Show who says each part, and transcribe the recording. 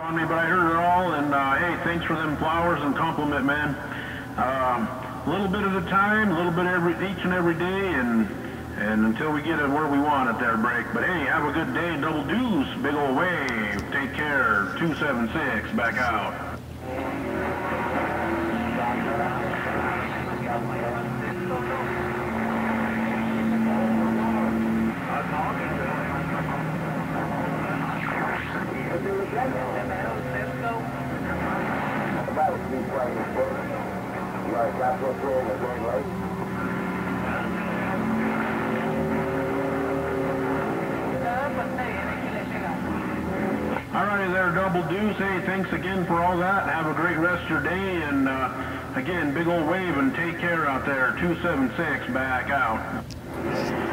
Speaker 1: on me, but I heard it all, and uh, hey, thanks for them flowers and compliment, man. Um, a little bit at a time, a little bit every each and every day, and and until we get it where we want it there, break. But hey, have a good day, double deuce, big old wave. Take care, 276, back out. Alrighty there, Double Deuce. Hey, thanks again for all that. Have a great rest of your day. And uh, again, big old wave and take care out there. 276 back out.